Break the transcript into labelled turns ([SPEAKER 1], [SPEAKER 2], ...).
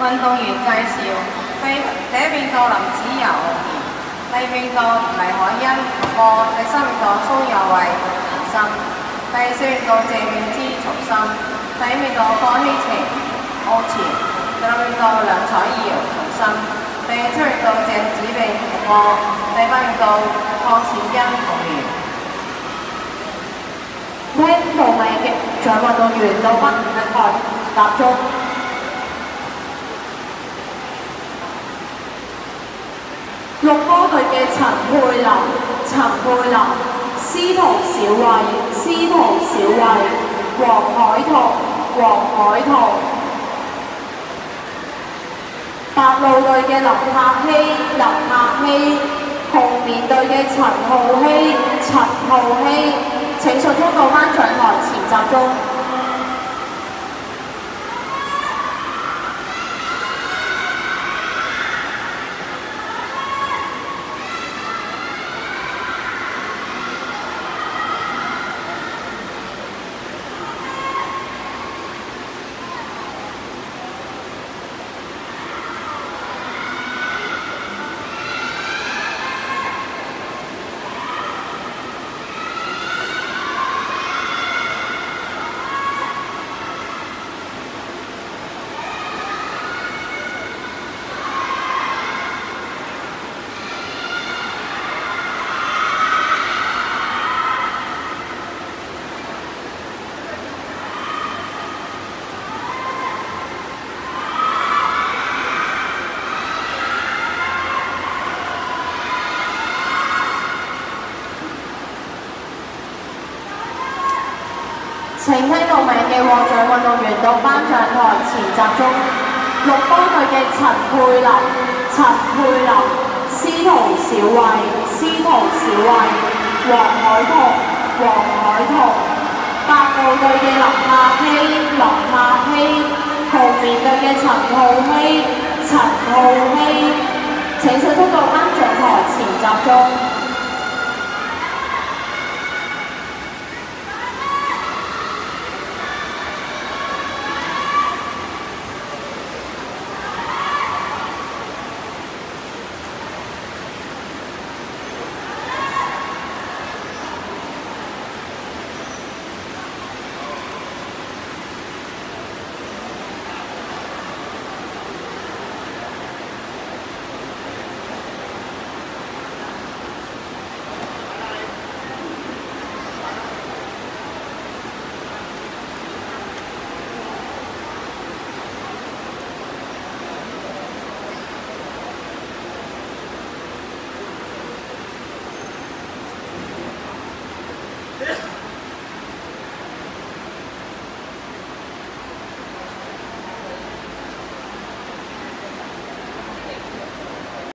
[SPEAKER 1] 運動員介紹，第第一邊個林子柔，第二邊個黎海欣，第三邊個蘇有慧，延伸，第四邊個謝永之，重生，第五邊個郭希晴，奧前，第六邊個梁彩瑤，重生，第七邊個鄭子穎，個第八邊個鄺善欣，同源。
[SPEAKER 2] 聽道米嘅在運動員到北台集中。綠波隊嘅陳佩琳、陳佩琳、司徒小慧、司徒小慧、黃海彤、黃海彤。白路隊嘅林柏希、林柏希，紅棉隊嘅陳浩希、陳浩希。請迅速到頒獎台前集中。請聽到名嘅獲獎運動員到頒獎台前集中。綠幫隊嘅陳佩琳、陳佩琳、司徒小慧、司徒小慧、黃海彤、黃海彤。白路隊嘅林柏希、林柏希。紅棉隊嘅陳浩希、陳浩希。請迅速到頒獎台前集中。